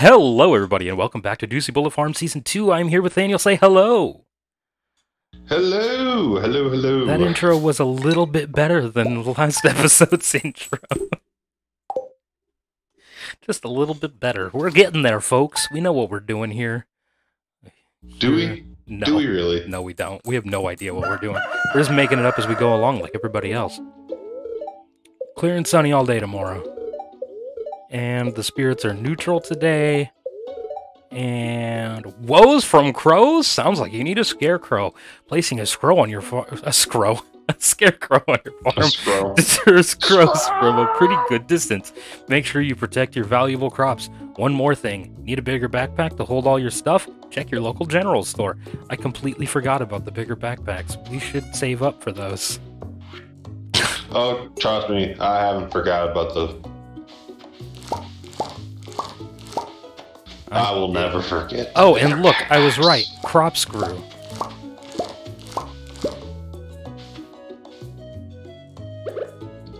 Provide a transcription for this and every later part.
Hello, everybody, and welcome back to Juicy Bullet Farm Season 2. I'm here with Daniel. Say hello. Hello, hello, hello. That intro was a little bit better than last episode's intro. Just a little bit better. We're getting there, folks. We know what we're doing here. Do we? No. Do we really? No, we don't. We have no idea what we're doing. We're just making it up as we go along, like everybody else. Clear and sunny all day tomorrow. And the spirits are neutral today. And woes from crows? Sounds like you need a scarecrow. Placing a scrow on your farm. A scrow. A scarecrow on your farm deters crows from a pretty good distance. Make sure you protect your valuable crops. One more thing need a bigger backpack to hold all your stuff? Check your local general store. I completely forgot about the bigger backpacks. We should save up for those. Oh, trust me, I haven't forgot about the. I will never forget. Oh, and look, I was right. Crops grew.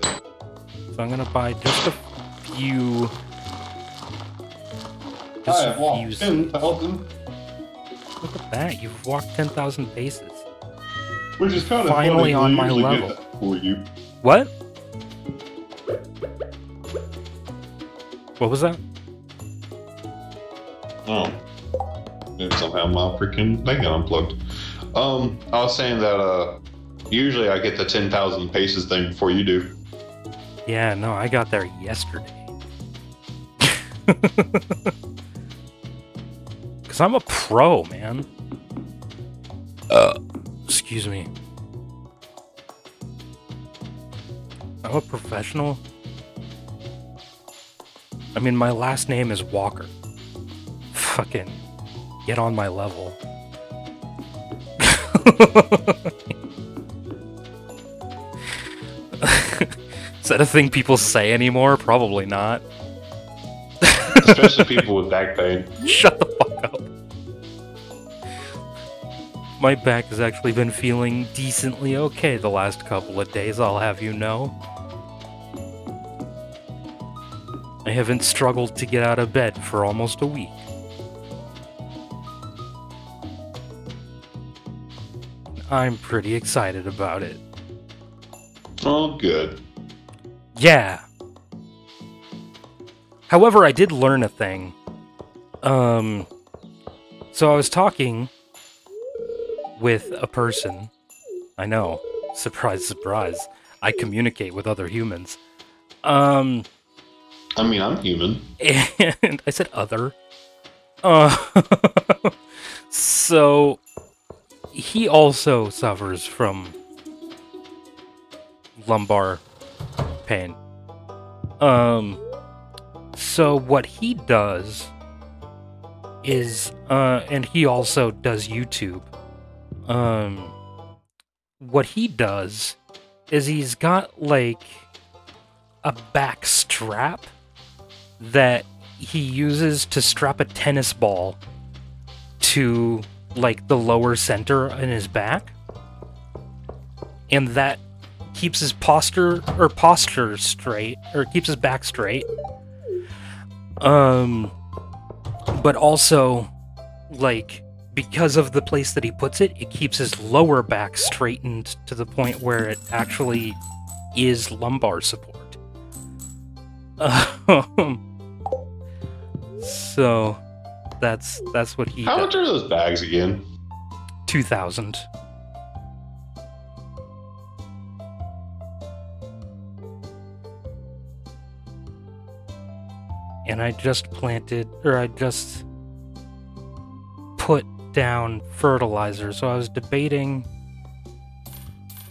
So I'm gonna buy just a few. Just a few. seeds. thousand, Look at that! You've walked ten thousand paces. which is kind of Finally I on my level. For you. What? What was that? Oh, and somehow my freaking thing got unplugged. Um, I was saying that uh, usually I get the ten thousand paces thing before you do. Yeah, no, I got there yesterday. Cause I'm a pro, man. Uh, excuse me. I'm a professional. I mean, my last name is Walker. Fucking get on my level. Is that a thing people say anymore? Probably not. Especially people with back pain. Shut the fuck up. My back has actually been feeling decently okay the last couple of days, I'll have you know. I haven't struggled to get out of bed for almost a week. I'm pretty excited about it. Oh, good. Yeah. However, I did learn a thing. Um, so I was talking with a person. I know. Surprise, surprise. I communicate with other humans. Um, I mean, I'm human. and I said other. Uh, so he also suffers from lumbar pain. Um, so what he does is, uh, and he also does YouTube. Um, what he does is he's got like a back strap that he uses to strap a tennis ball to like the lower center in his back. And that keeps his posture or posture straight or keeps his back straight. Um but also like because of the place that he puts it, it keeps his lower back straightened to the point where it actually is lumbar support. Um, so that's that's what he How does. much are those bags again? Two thousand. And I just planted, or I just put down fertilizer. So I was debating.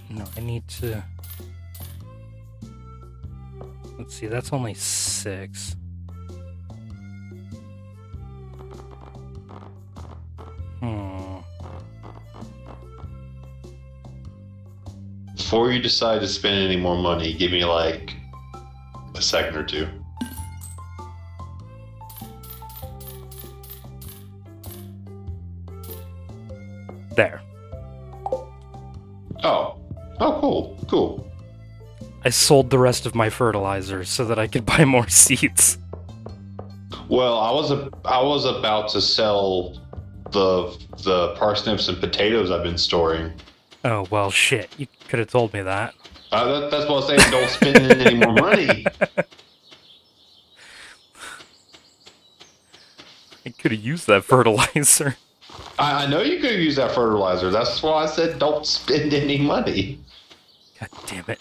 No, I need to. Let's see, that's only six. Before you decide to spend any more money, give me like a second or two. There. Oh. Oh, cool. Cool. I sold the rest of my fertilizer so that I could buy more seeds. Well, I was a, I was about to sell the the parsnips and potatoes I've been storing. Oh, well, shit. You could have told me that. Uh, that, that's what I'm saying. Don't spend any more money. I could have used that fertilizer. I, I know you could have used that fertilizer. That's why I said don't spend any money. God damn it.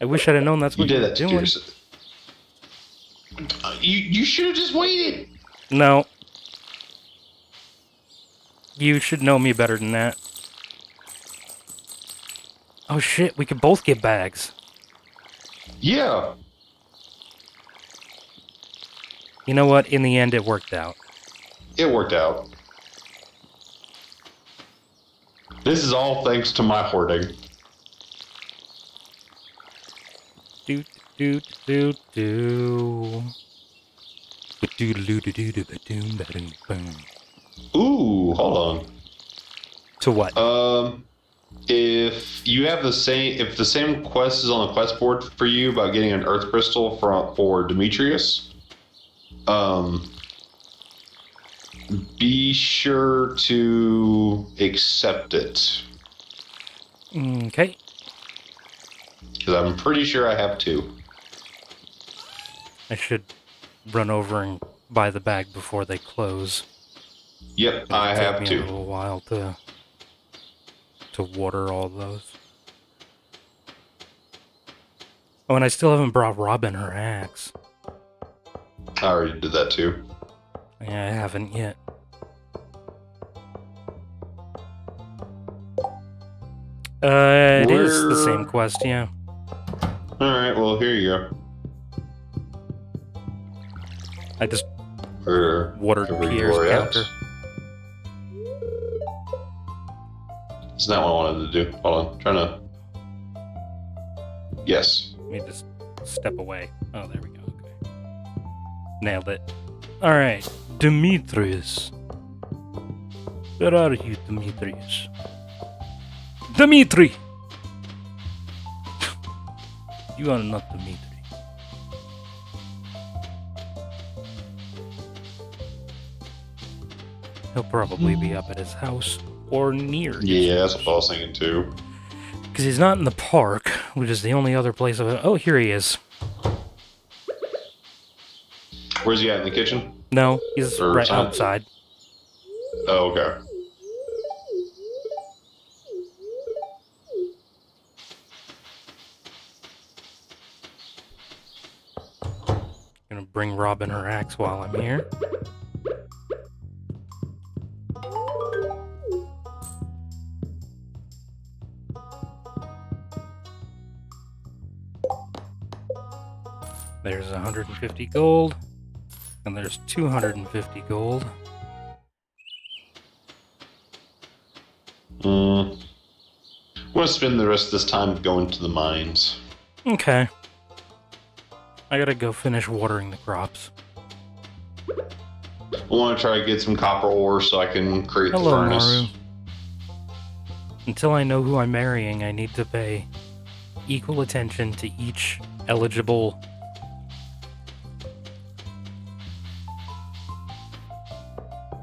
I wish I'd have known that's You what you, did that to doing. Uh, You you should have just waited. No. You should know me better than that. Oh shit, we could both get bags. Yeah. You know what? In the end, it worked out. It worked out. This is all thanks to my hoarding. Do do do do. Ooh, hold on. To what? Um, if you have the same, if the same quest is on the quest board for you about getting an Earth crystal for for Demetrius, um, be sure to accept it Okay. because I'm pretty sure I have two. I should run over and buy the bag before they close. Yep, It'll I take have me a little while to to water all those. Oh, and I still haven't brought Robin her axe. I already did that too. Yeah, I haven't yet. Uh, it is the same quest, yeah. All right, well here you go. I just Or watered Pierre's counter. axe. It's not what I wanted to do. Hold on, trying to. Yes. Let me just step away. Oh, there we go. Okay. Nailed it. Alright, Demetrius. Where are you, Demetrius? Dimitri! you are not Dimitri. He'll probably be up at his house or near. Yeah, that's what I was thinking too. Because he's not in the park, which is the only other place of it. Oh, here he is. Where's he at in the kitchen? No, he's Or right outside? outside. Oh, okay. Gonna bring Robin her axe while I'm here. 150 gold. And there's 250 gold. Mm. Gonna spend the rest of this time going to the mines. Okay. I gotta go finish watering the crops. I want to try to get some copper ore so I can create the Hello, furnace. Maru. Until I know who I'm marrying, I need to pay equal attention to each eligible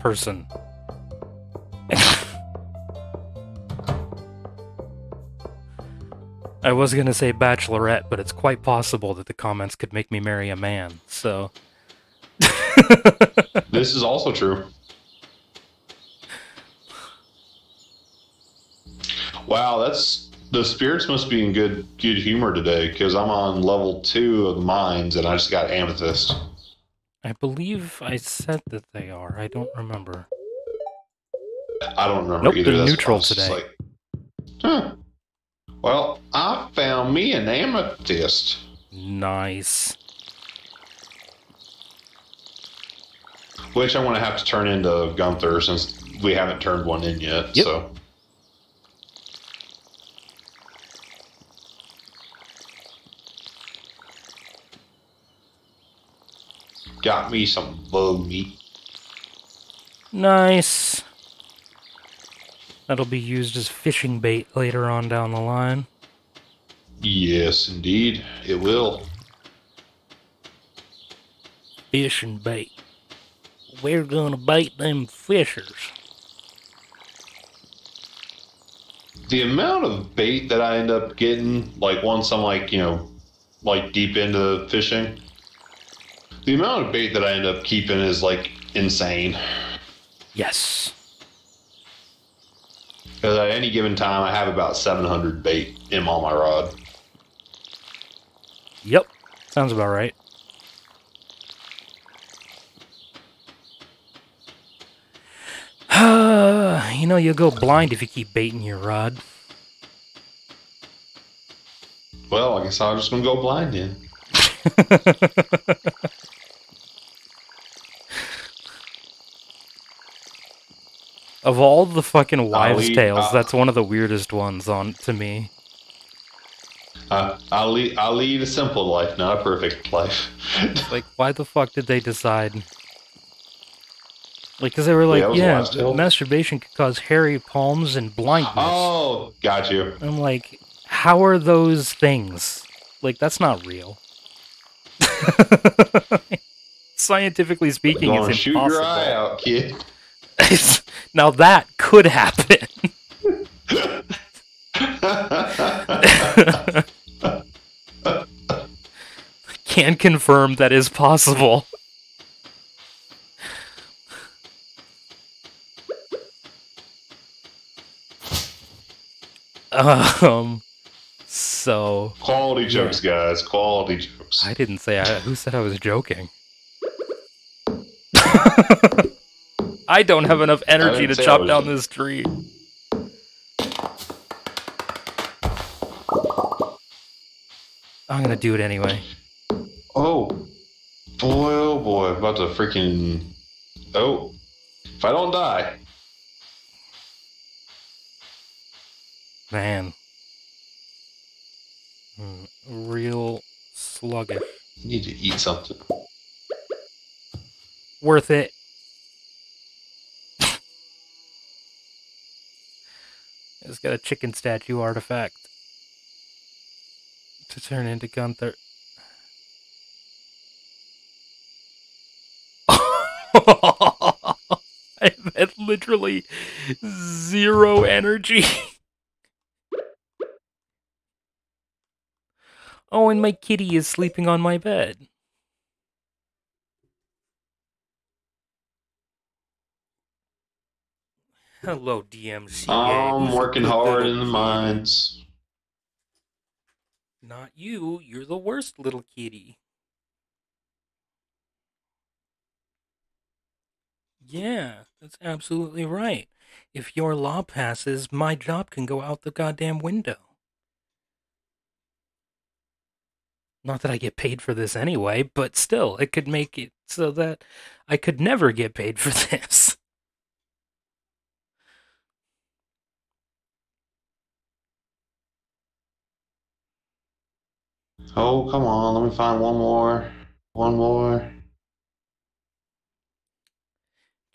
person. I was gonna say bachelorette, but it's quite possible that the comments could make me marry a man, so. This is also true. Wow, that's the spirits must be in good good humor today because I'm on level two of the mines and I just got amethyst. I believe I said that they are. I don't remember. I don't remember Nope, either. they're That's neutral today. Like, huh. Well, I found me an amethyst. Nice. Which I'm going to have to turn into Gunther since we haven't turned one in yet. Yep. So got me some bug meat. Nice. That'll be used as fishing bait later on down the line. Yes, indeed, it will. fishing bait. We're gonna bait them fishers. The amount of bait that I end up getting, like once I'm like, you know, like deep into fishing, the amount of bait that I end up keeping is like insane. Yes. Because at any given time, I have about 700 bait in on my rod. Yep. Sounds about right. you know, you'll go blind if you keep baiting your rod. Well, I guess I'm just gonna go blind then. Of all the fucking wives' eat- tales, uh, that's one of the weirdest ones on to me. Uh, I'll lead, I'll lead a simple life, not a perfect life. Like, why the fuck did they decide? Like, because they were like, Yeah, it was a yeah, masturbation could cause hairy palms and blindness. oh, got you. I'm like, how are those things? Like, that's not real. Scientifically speaking, it's shoot your eye out, kid. now that could happen. Can confirm that is possible. Um, so Quality jokes, guys. Quality jokes. I didn't say I. Who said I was joking? I don't have enough energy to chop was down this tree. I'm gonna do it anyway. Oh, boy, oh boy, I'm about to freaking. Oh, if I don't die, Man. Hmm, Real sluggish. I need to eat something. Worth it. It's got a chicken statue artifact to turn into Gunther. I had literally zero energy. oh, and my kitty is sleeping on my bed. Hello, DMCA. I'm working hard in the mines. Not you. You're the worst little kitty. Yeah, that's absolutely right. If your law passes, my job can go out the goddamn window. Not that I get paid for this anyway, but still, it could make it so that I could never get paid for this. Oh, come on, let me find one more. One more.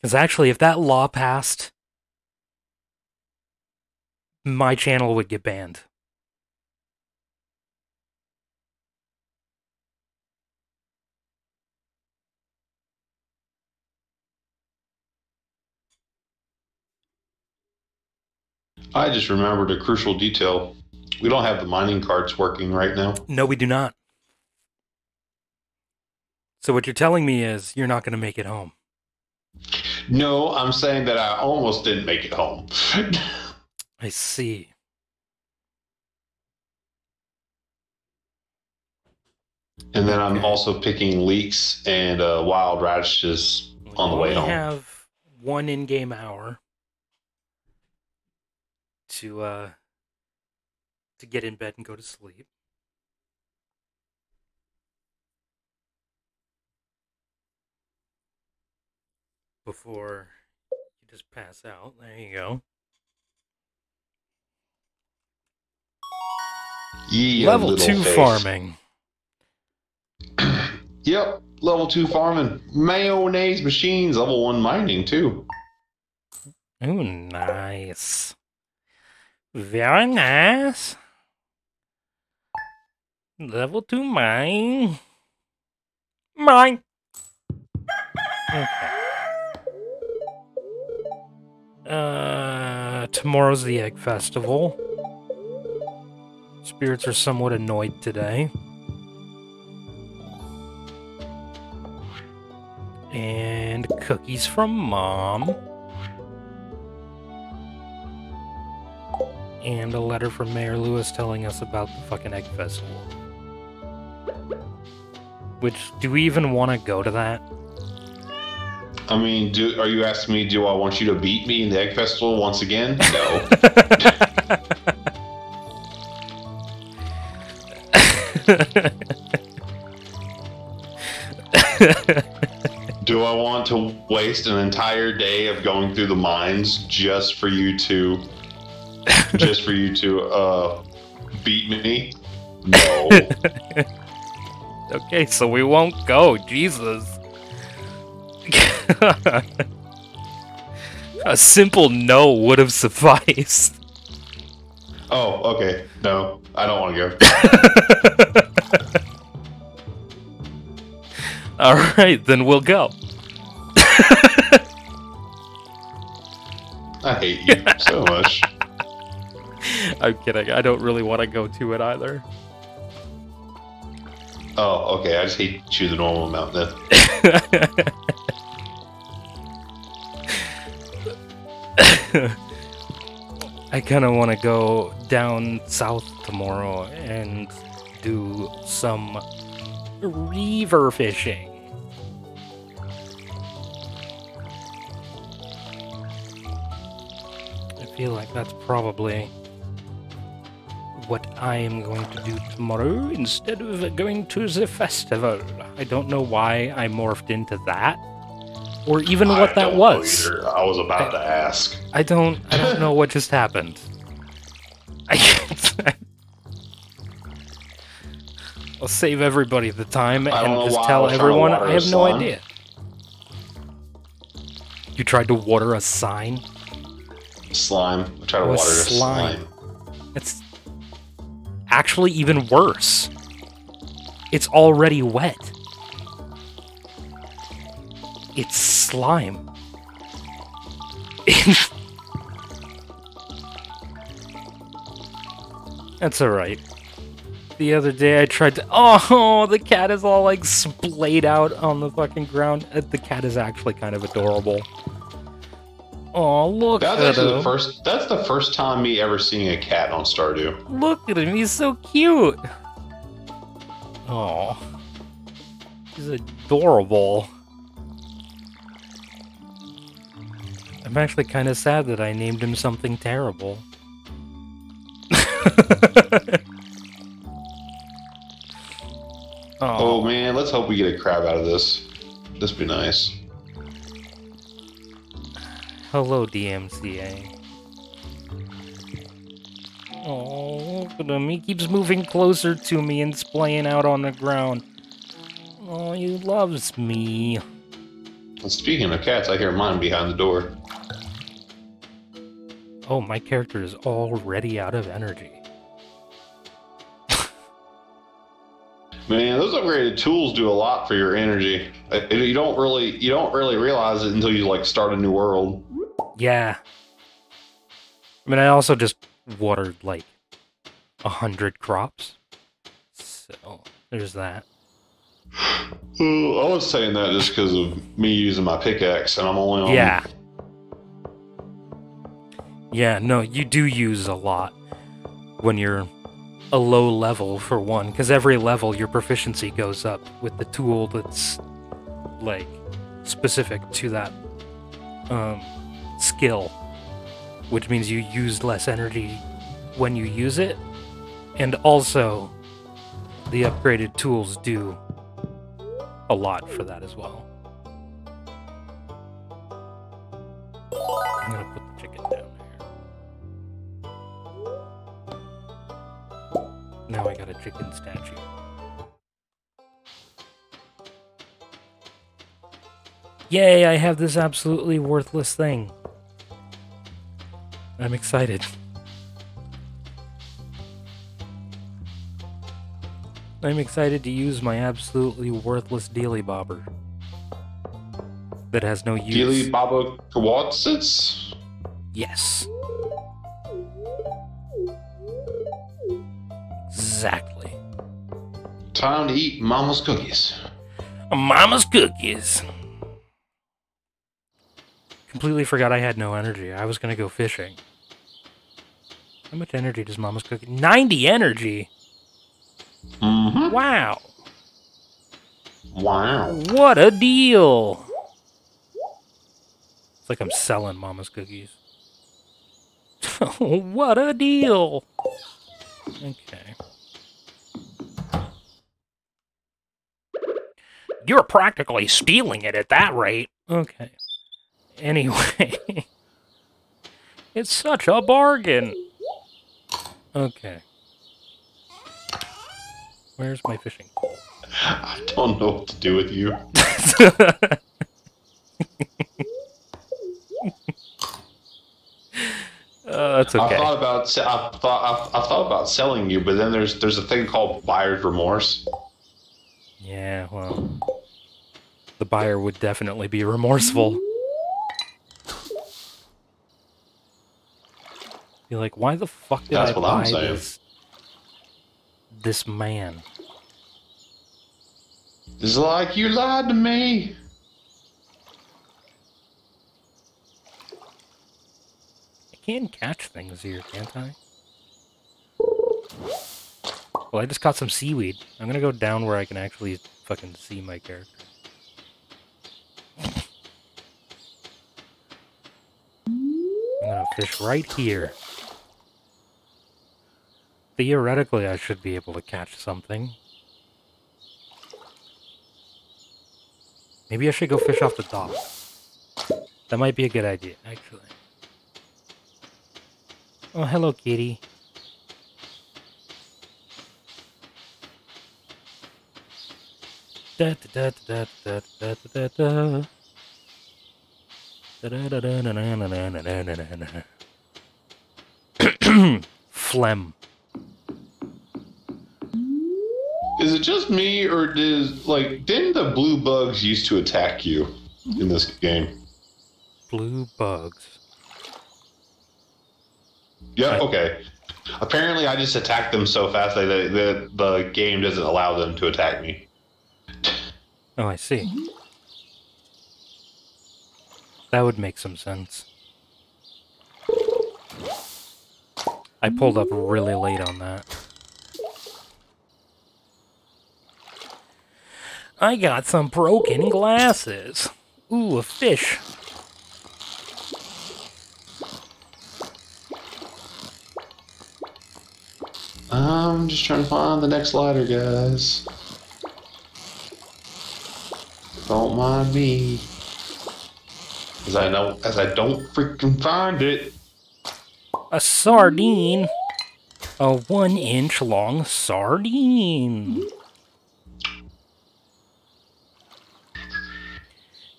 Because actually, if that law passed, my channel would get banned. I just remembered a crucial detail. We don't have the mining carts working right now. No, we do not. So what you're telling me is you're not going to make it home. No, I'm saying that I almost didn't make it home. I see. and then I'm also picking leeks and uh, wild radishes on the way home. have one in-game hour to uh to get in bed and go to sleep. Before you just pass out. There you go. Yeah, Level 2 face. farming. Yep, level two farming. Mayonnaise machines, level one mining too. Oh, nice. Very nice. Level 2 mine. Mine. Okay. Uh, tomorrow's the Egg Festival. Spirits are somewhat annoyed today. And cookies from mom. And a letter from Mayor Lewis telling us about the fucking Egg Festival. Which, do we even want to go to that? I mean, do are you asking me? Do I want you to beat me in the Egg Festival once again? No. do I want to waste an entire day of going through the mines just for you to, just for you to uh, beat me? No. okay, so we won't go. Jesus. A simple no would have sufficed. Oh, okay. No, I don't want to go. All right, then we'll go. I hate you so much. I'm kidding. I don't really want to go to it either. Oh, okay. I just hate you the normal amount then. I kind of want to go down south tomorrow and do some reaver fishing. I feel like that's probably what I am going to do tomorrow instead of going to the festival. I don't know why I morphed into that or even what I that was. either. I was about to ask. I don't I don't know what just happened. I can't I'll save everybody the time and just I tell to everyone I have no idea. You tried to water a sign? Slime. I tried to Oh, water a slime. slime. It's actually even worse. It's already wet. It's slime. That's alright. The other day I tried to. Oh, the cat is all like splayed out on the fucking ground. Uh, The cat is actually kind of adorable. Oh, look That's at actually him. the first. That's the first time me ever seeing a cat on Stardew. Look at him, he's so cute. Oh, he's adorable. I'm actually kind of sad that I named him something terrible. Oh man, let's hope we get a crab out of this. This would be nice. Hello, DMCA. Oh, look at him. He keeps moving closer to me and splaying out on the ground. Oh, he loves me. Speaking of cats, I hear mine behind the door. Oh, my character is already out of energy. Man, those upgraded tools do a lot for your energy. Uh, You don't really, you don't really realize it until you like start a new world. Yeah. I mean, I also just watered like a hundred crops. So, there's that. I was saying that just because of me using my pickaxe, and I'm only on. Yeah. Yeah, no, you do use a lot when you're a low level for one, because every level your proficiency goes up with the tool that's like specific to that um, skill, which means you use less energy when you use it, and also the upgraded tools do a lot for that as well. I'm gonna put the chicken down there. Now I got a chicken statue. Yay, I have this absolutely worthless thing. I'm excited. I'm excited to use my absolutely worthless dealy bobber. that has no use. Gili Baba Kawatsits? Yes. Exactly. Time to eat mama's cookies. Mama's cookies. Completely forgot I had no energy. I was gonna go fishing. How much energy does Mama's cookie? 90 energy! Mm-hmm. Wow! Wow. What a deal! It's like I'm selling Mama's cookies. what a deal! Okay. You're practically stealing it at that rate. Okay. Anyway. it's such a bargain. Okay. Where's my fishing pole? I don't know what to do with you. Uh, that's okay. I thought about I thought I, I thought about selling you, but then there's there's a thing called buyer's remorse. Yeah, well, the buyer would definitely be remorseful. Be like, why the fuck did That's I buy this? This man. It's like you lied to me. I can catch things here, can't I? Well, I just caught some seaweed. I'm gonna go down where I can actually fucking see my character. I'm gonna fish right here. Theoretically, I should be able to catch something. Maybe I should go fish off the dock. That might be a good idea, actually. Oh, hello, kitty. Da da da da da da da da. Da-da-da-da-da-da-da-da-da-da-da-da. Phlegm. Is it just me, or did like didn't the blue bugs used to attack you in this game? Blue bugs. Yeah. Okay. Apparently, I just attacked them so fast that the the game doesn't allow them to attack me. Oh, I see. That would make some sense. I pulled up really late on that. I got some broken glasses. Ooh, a fish. I'm just trying to find the next ladder, guys. Don't mind me. As I know, as I don't freaking find it. A sardine. A one inch long sardine.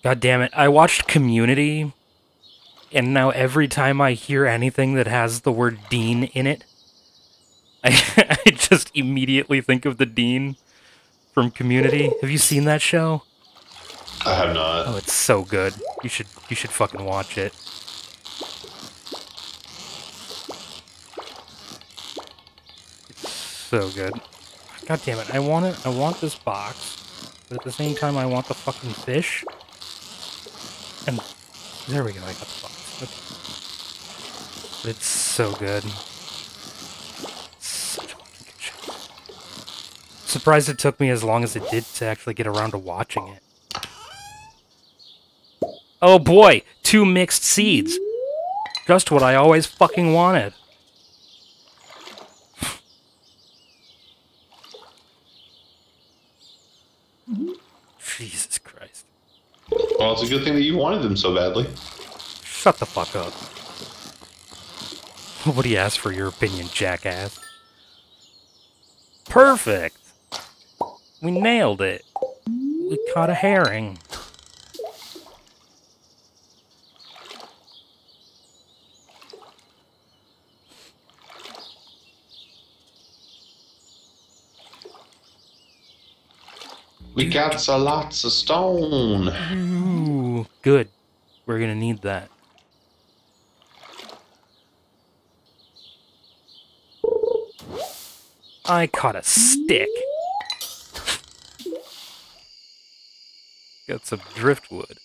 God damn it. I watched Community, and now every time I hear anything that has the word Dean in it, I, I just immediately think of the Dean from Community. Have you seen that show? I have not. Oh, it's so good. You should you should fucking watch it. It's so good. God damn it! I want it. I want this box, but at the same time, I want the fucking fish. And there we go. I got the box. Okay. It's so good. Such a good show. Surprised it took me as long as it did to actually get around to watching it. Oh boy, two mixed seeds. Just what I always fucking wanted. Jesus Christ. Well, it's a good thing that you wanted them so badly. Shut the fuck up. Nobody asked for your opinion, jackass. Perfect. We nailed it. We caught a herring. We got lots of stone. Good. We're gonna need that. I caught a stick. Got some driftwood.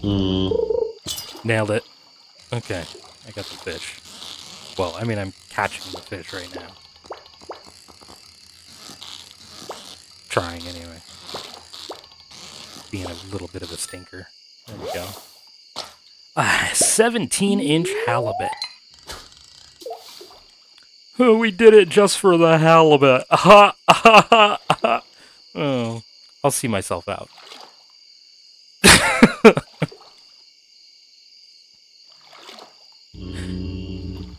Hmm. Nailed it. Okay, I got the fish. Well, I mean, I'm catching the fish right now. Trying anyway. Being a little bit of a stinker. There we go. Ah, 17 inch halibut. Oh, we did it just for the halibut. Ha, ha, ha, ha. Oh, I'll see myself out. Mm.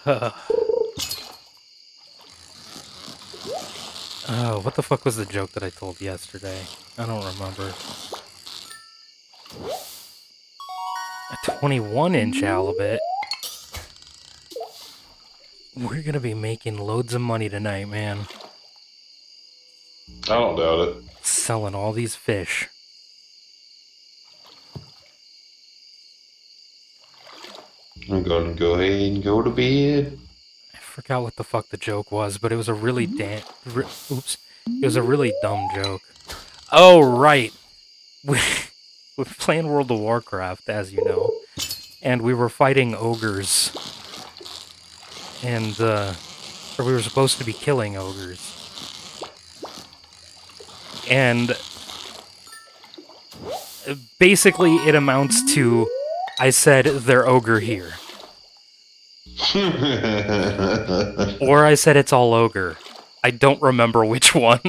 oh, what the fuck was the joke that I told yesterday? I don't remember. A 21 inch halibut. We're gonna be making loads of money tonight, man. I don't doubt it. Selling all these fish. Gonna go ahead and go to bed. I forgot what the fuck the joke was, but it was a really damn. Oops. It was a really dumb joke. Oh, right. We, we're playing World of Warcraft, as you know. And we were fighting ogres. And, uh. Or we were supposed to be killing ogres. And. Basically, it amounts to. I said, they're ogre here. Or I said it's all ogre. I don't remember which one.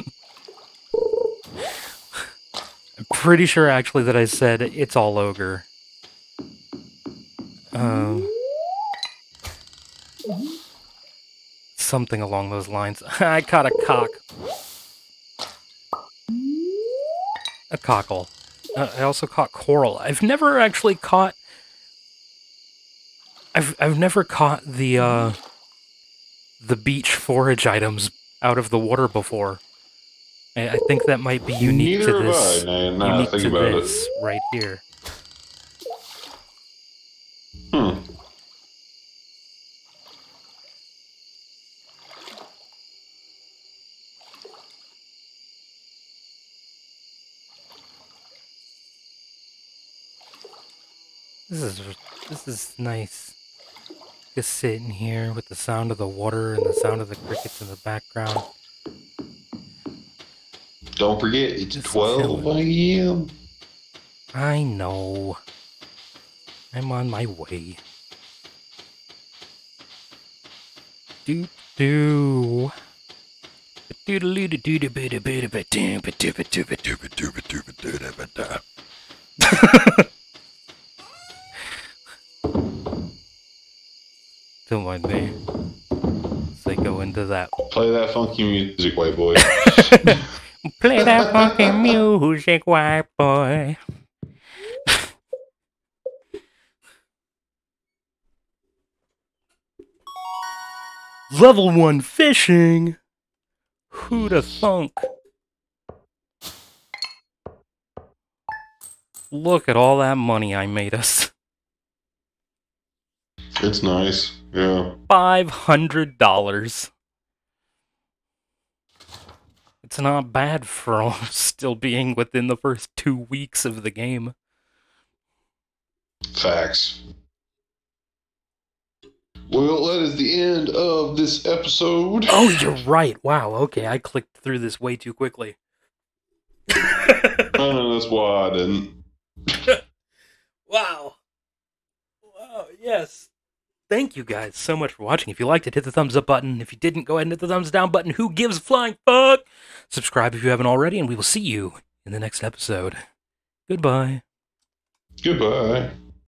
I'm pretty sure actually that I said it's all ogre. Um, something along those lines. I caught a cock. A cockle. Uh, I also caught coral. I've never actually caught. I've I've never caught the uh the beach forage items out of the water before. I, I think that might be unique Neither to this. Now I unique think to about this right here. it. Hmm. This is this is nice. Just sitting here with the sound of the water and the sound of the crickets in the background. Don't forget, it's Just 12 a.m. I know. I'm on my way. Do do. Don't mind me. As I go into that. Play that funky music, white boy. Play that funky music, white boy. Level 1 fishing? Who'da thunk? Look at all that money I made us. It's nice. Yeah. $500. It's not bad for still being within the first two weeks of the game. Facts. Well, that is the end of this episode. Oh, you're right. Wow. Okay, I clicked through this way too quickly. I know that's why I didn't. wow. Wow. Yes. Thank you guys so much for watching. If you liked it, hit the thumbs up button. If you didn't, go ahead and hit the thumbs down button. Who gives a flying fuck? Subscribe if you haven't already, and we will see you in the next episode. Goodbye. Goodbye.